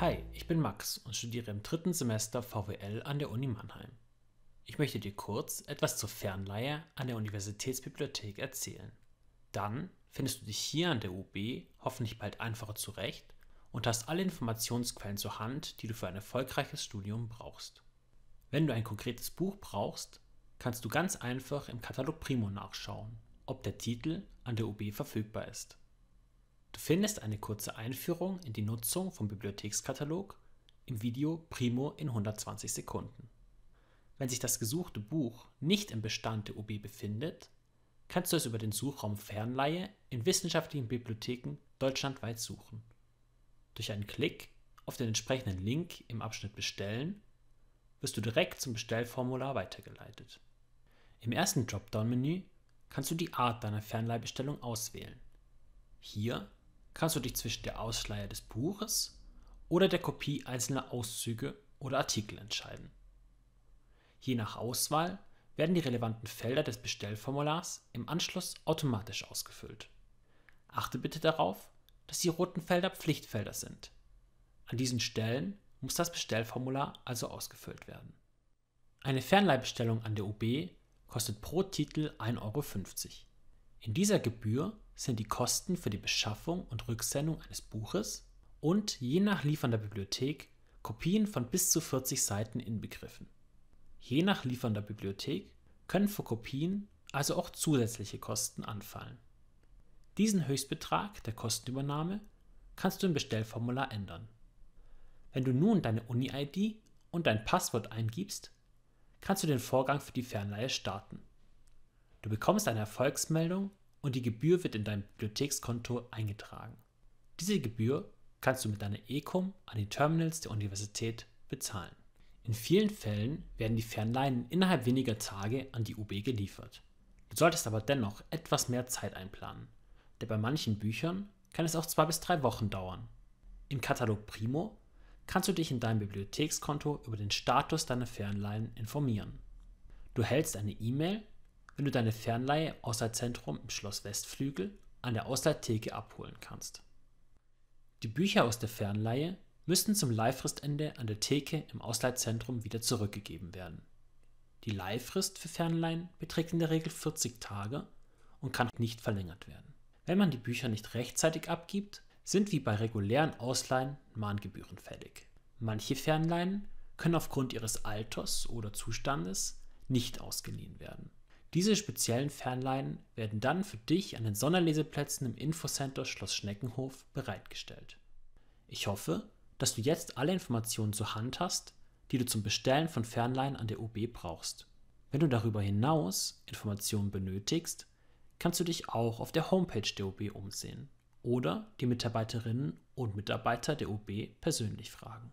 Hi, ich bin Max und studiere im dritten Semester VWL an der Uni Mannheim. Ich möchte dir kurz etwas zur Fernleihe an der Universitätsbibliothek erzählen. Dann findest du dich hier an der UB hoffentlich bald einfacher zurecht und hast alle Informationsquellen zur Hand, die du für ein erfolgreiches Studium brauchst. Wenn du ein konkretes Buch brauchst, kannst du ganz einfach im Katalog Primo nachschauen, ob der Titel an der UB verfügbar ist. Du findest eine kurze Einführung in die Nutzung vom Bibliothekskatalog im Video Primo in 120 Sekunden. Wenn sich das gesuchte Buch nicht im Bestand der UB befindet, kannst du es über den Suchraum Fernleihe in wissenschaftlichen Bibliotheken deutschlandweit suchen. Durch einen Klick auf den entsprechenden Link im Abschnitt Bestellen wirst du direkt zum Bestellformular weitergeleitet. Im ersten Dropdown-Menü kannst du die Art deiner Fernleihbestellung auswählen. Hier kannst du dich zwischen der Ausleihe des Buches oder der Kopie einzelner Auszüge oder Artikel entscheiden. Je nach Auswahl werden die relevanten Felder des Bestellformulars im Anschluss automatisch ausgefüllt. Achte bitte darauf, dass die roten Felder Pflichtfelder sind. An diesen Stellen muss das Bestellformular also ausgefüllt werden. Eine Fernleihbestellung an der UB kostet pro Titel 1,50 Euro. In dieser Gebühr sind die Kosten für die Beschaffung und Rücksendung eines Buches und je nach liefernder Bibliothek Kopien von bis zu 40 Seiten inbegriffen. Je nach liefernder Bibliothek können für Kopien also auch zusätzliche Kosten anfallen. Diesen Höchstbetrag der Kostenübernahme kannst du im Bestellformular ändern. Wenn du nun deine Uni-ID und dein Passwort eingibst, kannst du den Vorgang für die Fernleihe starten. Du bekommst eine Erfolgsmeldung und die Gebühr wird in dein Bibliothekskonto eingetragen. Diese Gebühr kannst du mit deiner ECOM an die Terminals der Universität bezahlen. In vielen Fällen werden die Fernleihen innerhalb weniger Tage an die UB geliefert. Du solltest aber dennoch etwas mehr Zeit einplanen, denn bei manchen Büchern kann es auch zwei bis drei Wochen dauern. Im Katalog Primo kannst du dich in deinem Bibliothekskonto über den Status deiner Fernleihen informieren. Du hältst eine E-Mail, wenn du deine Fernleihe Ausleihzentrum im Schloss Westflügel an der Ausleihtheke abholen kannst. Die Bücher aus der Fernleihe müssen zum Leihfristende an der Theke im Ausleihzentrum wieder zurückgegeben werden. Die Leihfrist für Fernleihen beträgt in der Regel 40 Tage und kann nicht verlängert werden. Wenn man die Bücher nicht rechtzeitig abgibt, sind wie bei regulären Ausleihen Mahngebühren fällig. Manche Fernleihen können aufgrund ihres Alters oder Zustandes nicht ausgeliehen werden. Diese speziellen Fernleihen werden dann für dich an den Sonderleseplätzen im Infocenter Schloss Schneckenhof bereitgestellt. Ich hoffe, dass du jetzt alle Informationen zur Hand hast, die du zum Bestellen von Fernleihen an der UB brauchst. Wenn du darüber hinaus Informationen benötigst, kannst du dich auch auf der Homepage der UB umsehen oder die Mitarbeiterinnen und Mitarbeiter der UB persönlich fragen.